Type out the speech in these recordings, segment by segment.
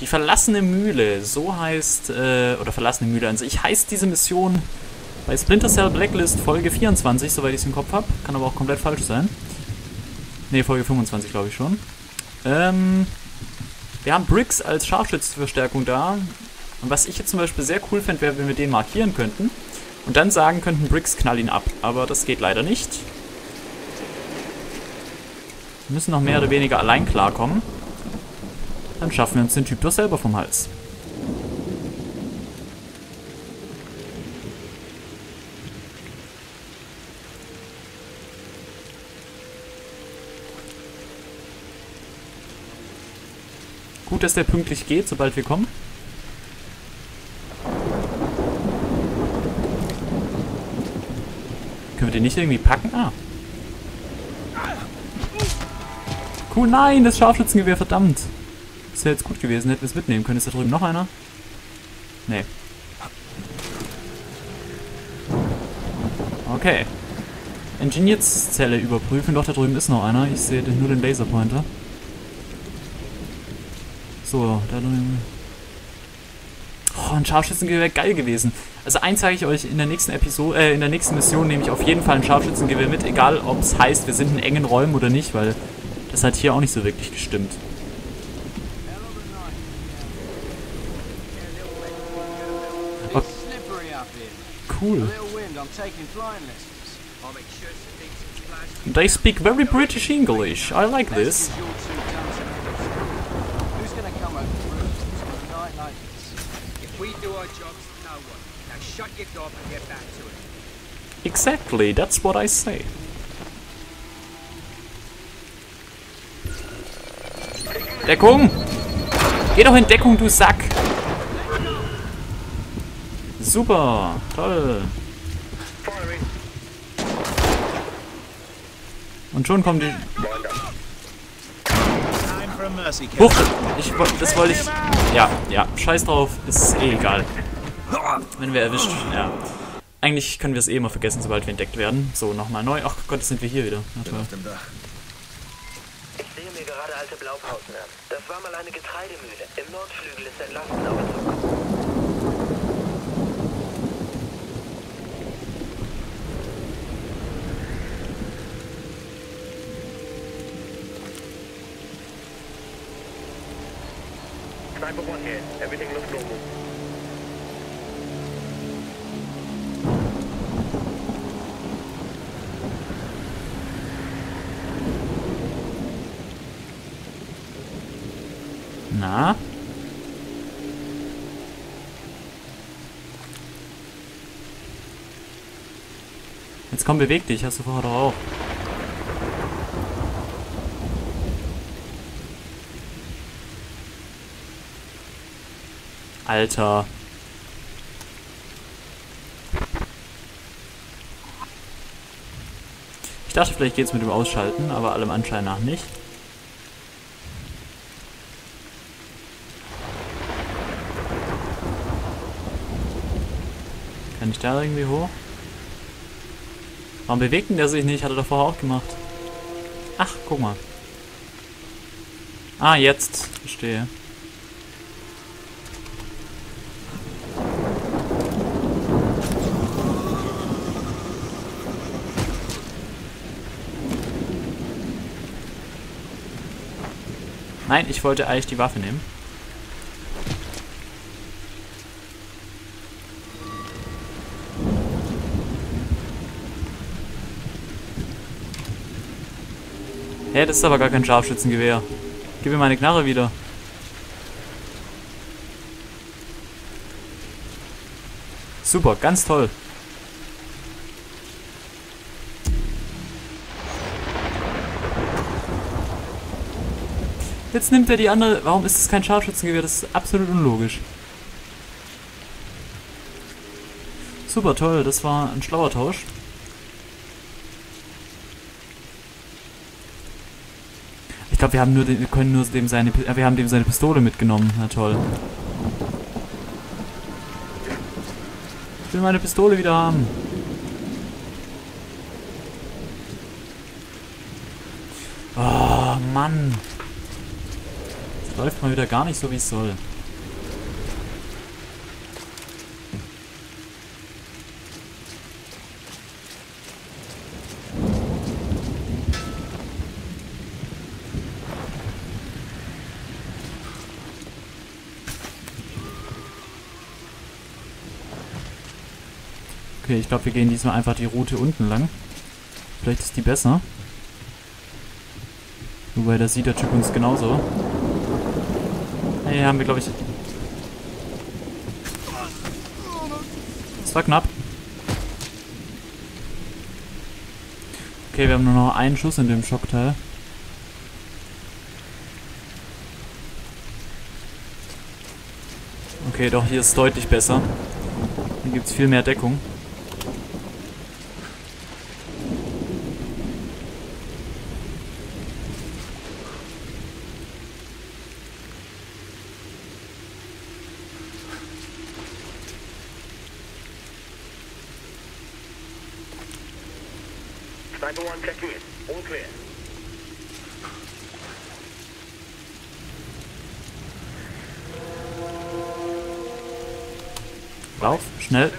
Die verlassene Mühle, so heißt, äh, oder verlassene Mühle an sich, heißt diese Mission bei Splinter Cell Blacklist Folge 24, soweit ich es im Kopf habe. Kann aber auch komplett falsch sein. Ne, Folge 25 glaube ich schon. Ähm, wir haben Briggs als Scharfschützenverstärkung da. Und was ich jetzt zum Beispiel sehr cool fände, wäre, wenn wir den markieren könnten. Und dann sagen könnten, Briggs knall ihn ab. Aber das geht leider nicht. Wir müssen noch mehr oder weniger allein klarkommen. Dann schaffen wir uns den Typ doch selber vom Hals. Gut, dass der pünktlich geht, sobald wir kommen. Können wir den nicht irgendwie packen? Ah. Cool, nein, das Scharfschützengewehr, verdammt. Das wäre jetzt gut gewesen, hätten wir es mitnehmen können. Ist da drüben noch einer? Nee. Okay. Engineerzelle überprüfen. Doch, da drüben ist noch einer. Ich sehe nur den Laserpointer. So, da drüben. Oh, ein Scharfschützengewehr geil gewesen. Also eins zeige ich euch in der nächsten Episode, äh, in der nächsten Mission nehme ich auf jeden Fall ein Scharfschützengewehr mit, egal ob es heißt, wir sind in engen Räumen oder nicht, weil das hat hier auch nicht so wirklich gestimmt. Cool. They speak very British English. I like this. Exactly, that's what I say. Deckung! Geh doch in Deckung, du Sack! Super, toll. Und schon kommen die... Huch, ich, das wollte ich... Ja, ja, scheiß drauf, ist eh egal. Wenn wir erwischt, ja. Eigentlich können wir es eh immer vergessen, sobald wir entdeckt werden. So, nochmal neu. Ach Gott, jetzt sind wir hier wieder. Na toll. Ich sehe mir gerade alte Blaupausen an. Das war mal eine Getreidemühle. Im Nordflügel ist ein Lastenaufzug. Na? Jetzt komm, beweg dich, hast du vorher doch auch. Alter. Ich dachte, vielleicht geht's mit dem Ausschalten, aber allem Anschein nach nicht. Kann ich da irgendwie hoch? Warum bewegt denn der sich nicht? Hat er vorher auch gemacht. Ach, guck mal. Ah, jetzt. Verstehe. Nein, ich wollte eigentlich die Waffe nehmen. Hä, das ist aber gar kein Scharfschützengewehr. Gib mir meine Knarre wieder. Super, ganz toll. Jetzt nimmt er die andere. Warum ist das kein Scharfschützengewehr? Das ist absolut unlogisch. Super toll, das war ein schlauer Tausch. Ich glaube, wir haben nur den, wir können nur dem seine äh, wir haben dem seine Pistole mitgenommen. Na toll. Ich will meine Pistole wieder haben. Oh, Mann. Läuft mal wieder gar nicht so, wie es soll. Okay, ich glaube, wir gehen diesmal einfach die Route unten lang. Vielleicht ist die besser. Wobei, da sieht der Typ uns genauso. Hey, haben wir, glaube ich... Das war knapp. Okay, wir haben nur noch einen Schuss in dem Schockteil. Okay, doch, hier ist es deutlich besser. Hier gibt es viel mehr Deckung. Sniper 1 checking in. All clear. Lauf, schnell.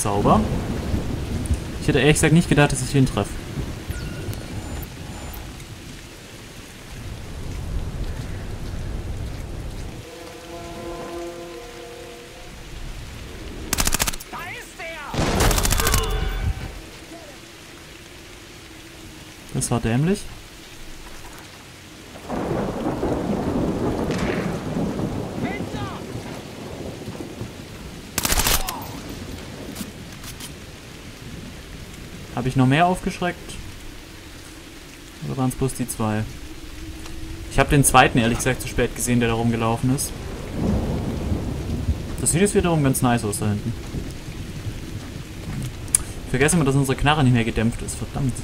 2. Sauber. Ich hätte ehrlich gesagt nicht gedacht, dass ich ihn treffe. Das war dämlich. Habe ich noch mehr aufgeschreckt? Oder waren es bloß die zwei? Ich habe den zweiten ehrlich gesagt zu spät gesehen, der da rumgelaufen ist. Das sieht jetzt wiederum ganz nice aus da hinten. Ich vergesse immer, dass unsere Knarre nicht mehr gedämpft ist. Verdammt.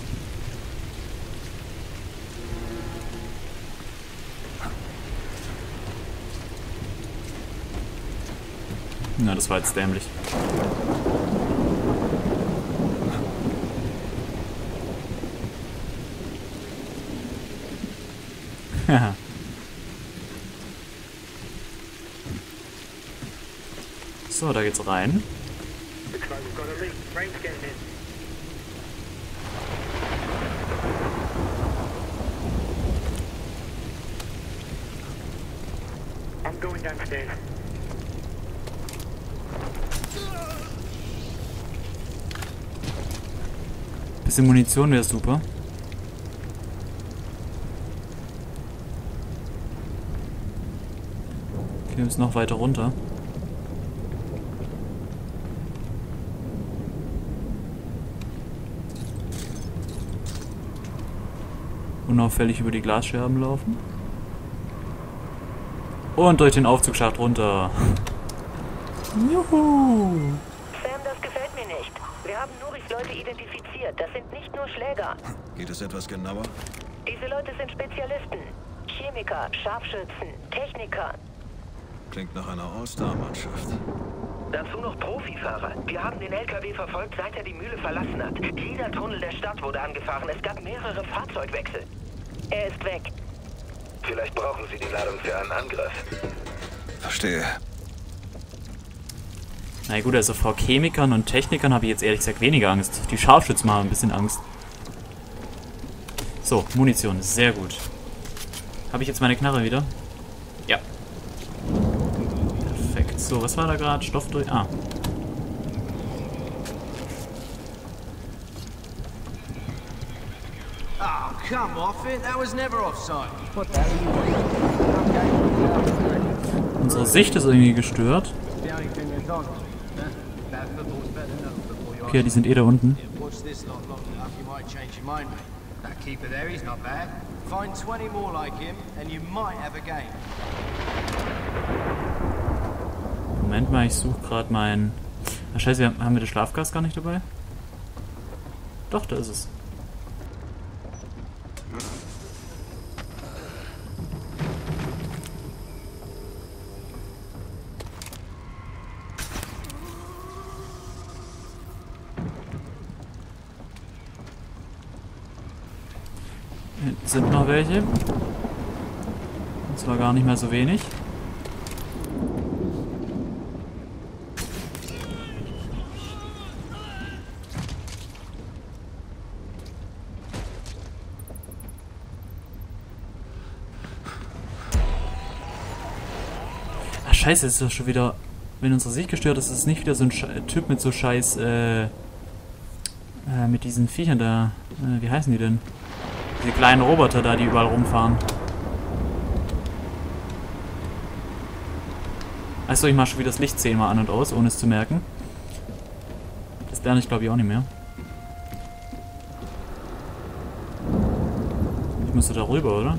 Na, das war jetzt dämlich. Haha. so, da geht's rein. Looks like we've got a leak. Rain's getting in. I'm going downstairs. Bisschen Munition wäre super. Okay, wir müssen noch weiter runter. Unauffällig über die Glasscherben laufen. Und durch den Aufzugsschacht runter. Juhu! Sam, das gefällt mir nicht. Wir haben Nuris Leute identifiziert. Das sind nicht nur Schläger. Geht es etwas genauer? Diese Leute sind Spezialisten. Chemiker, Scharfschützen, Techniker. Klingt nach einer All-Star-Mannschaft. Dazu noch Profifahrer. Wir haben den LKW verfolgt, seit er die Mühle verlassen hat. Jeder Tunnel der Stadt wurde angefahren. Es gab mehrere Fahrzeugwechsel. Er ist weg. Vielleicht brauchen Sie die Ladung für einen Angriff. Verstehe. Na gut, also vor Chemikern und Technikern habe ich jetzt ehrlich gesagt weniger Angst. Die Scharfschützen haben ein bisschen Angst. So, Munition, sehr gut. Habe ich jetzt meine Knarre wieder? Ja. Perfekt. So, was war da gerade? Stoff durch. Ah. Oh, come off it. That was never offside. Unsere Sicht ist irgendwie gestört. The Okay, die sind eh da unten. Watch this lot long enough, you might change your mind, mate. That keeper there, he's not bad. Find 20 more like him, and you might have a game. Moment mal, ich suche gerade mein... Ach, scheiße, wir haben, haben wir das Schlafgas gar nicht dabei? Doch, da ist es. Hinten sind noch welche. Und zwar gar nicht mehr so wenig. Scheiße, ist das schon wieder... Wenn unsere Sicht gestört ist, ist es nicht wieder so ein Sche Typ mit so scheiß... Äh, äh, mit diesen Viechern da. Äh, wie heißen die denn? Diese kleinen Roboter da, die überall rumfahren. Achso, ich mache schon wieder das Licht zehnmal an und aus, ohne es zu merken. Das lerne ich glaube ich auch nicht mehr. Ich müsste da rüber, oder?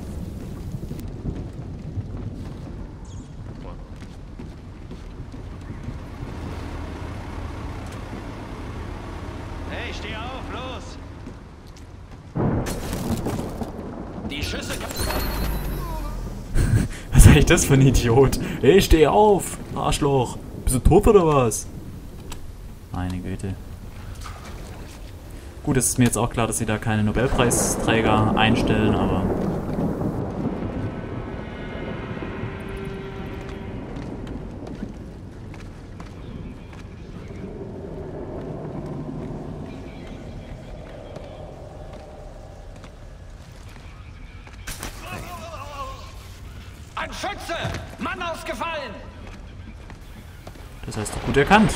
Hey, steh auf, los! Die Schüsse... Eigentlich das für ein Idiot? Hey, steh auf! Arschloch! Bist du tot oder was? Meine Güte. Gut, es ist mir jetzt auch klar, dass sie da keine Nobelpreisträger einstellen, aber... Ein Schütze! Mann ausgefallen! Das hast du gut erkannt.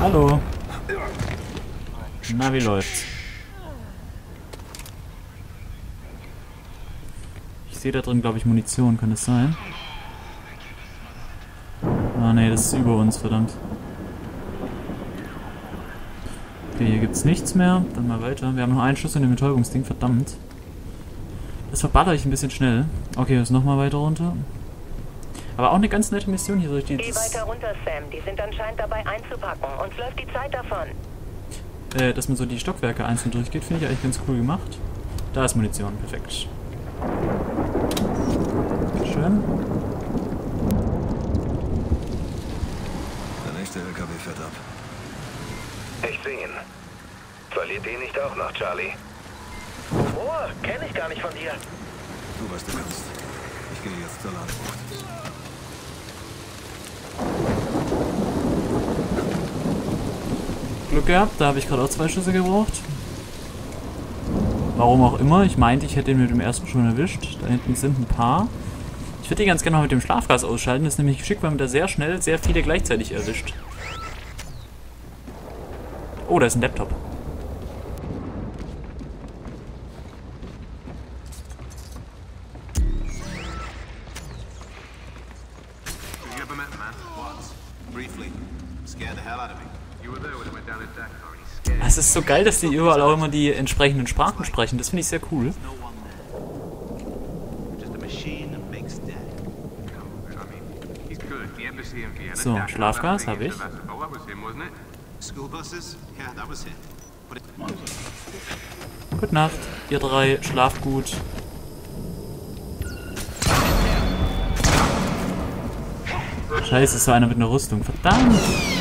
Hallo. Na, wie läuft's? Ich sehe da drin, glaube ich, Munition. Kann das sein? Ah, nee, das ist über uns, verdammt. Okay, hier gibt's nichts mehr. Dann mal weiter. Wir haben noch einen Schuss in dem Betäubungsding, verdammt. Das verballer ich ein bisschen schnell. Okay, jetzt nochmal weiter runter. Aber auch eine ganz nette Mission hier durch die. Geh weiter runter, Sam. Die sind anscheinend dabei einzupacken. Uns läuft die Zeit davon. äh, dass man so die Stockwerke einzeln durchgeht, finde ich eigentlich ganz cool gemacht. Da ist Munition, perfekt. Schön. Der nächste LKW fährt ab. Ich sehe ihn. Verliert den nicht auch noch, Charlie? Oh, kenne ich gar nicht von dir. Tu, was du kannst. Ich gehe jetzt zur Landbucht. Glück gehabt, da habe ich gerade auch zwei Schüsse gebraucht. Warum auch immer, ich meinte, ich hätte ihn mit dem ersten schon erwischt. Da hinten sind ein paar. Ich würde die ganz gerne mal mit dem Schlafgas ausschalten, das ist nämlich geschickt, weil man da sehr schnell sehr viele gleichzeitig erwischt. Oh, da ist ein Laptop. Ist so geil, dass die überall auch immer die entsprechenden Sprachen sprechen. Das finde ich sehr cool. So, Schlafgas that thing hab in ich. Gute Nacht, ihr drei, schlaft gut. Scheiße, so einer mit einer Rüstung. Verdammt!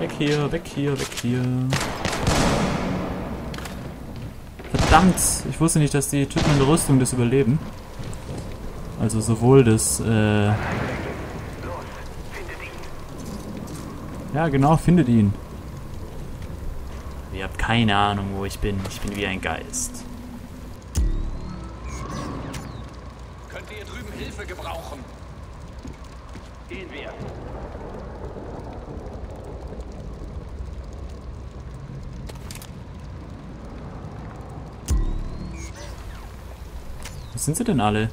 Weg hier, weg hier, weg hier. Verdammt! Ich wusste nicht, dass die Typen in der Rüstung das überleben. Also sowohl das, äh... Ja, genau, findet ihn. Ihr habt keine Ahnung, wo ich bin. Ich bin wie ein Geist. Könnt ihr drüben Hilfe gebrauchen? Gehen wir. Wo sind sie denn alle?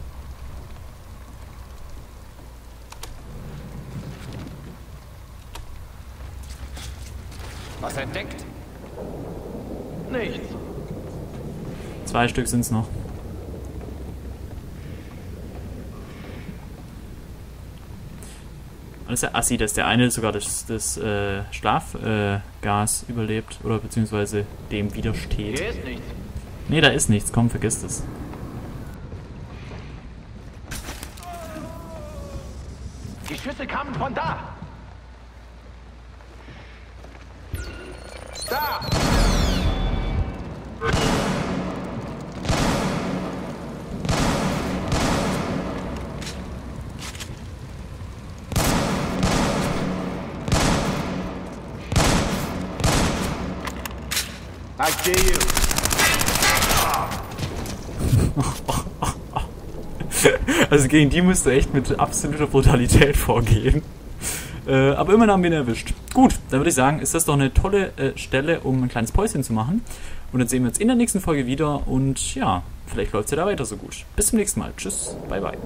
Was entdeckt? Nichts. Zwei Stück sind's noch. Alles ja assi, dass der eine sogar das, das äh, Schlafgas äh, überlebt oder beziehungsweise dem widersteht. Hier ist nichts. Nee, da ist nichts, komm, vergiss das. Schüsse kamen von da. Da! I see you. Also gegen die musst du echt mit absoluter Brutalität vorgehen. Äh, aber immerhin haben wir ihn erwischt. Gut, dann würde ich sagen, ist das doch eine tolle äh, Stelle, um ein kleines Päuschen zu machen. Und dann sehen wir uns in der nächsten Folge wieder und ja, vielleicht läuft es ja da weiter so gut. Bis zum nächsten Mal. Tschüss, bye bye.